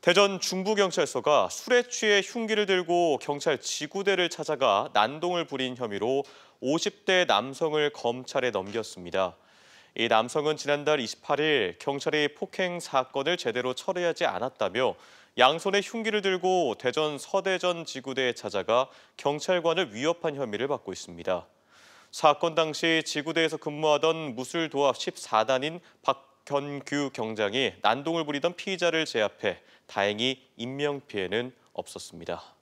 대전 중부경찰서가 술에 취해 흉기를 들고 경찰 지구대를 찾아가 난동을 부린 혐의로 50대 남성을 검찰에 넘겼습니다. 이 남성은 지난달 28일 경찰이 폭행 사건을 제대로 처리하지 않았다며 양손에 흉기를 들고 대전 서대전 지구대에 찾아가 경찰관을 위협한 혐의를 받고 있습니다. 사건 당시 지구대에서 근무하던 무술도합 14단인 박 견규 경장이 난동을 부리던 피의자를 제압해 다행히 인명피해는 없었습니다.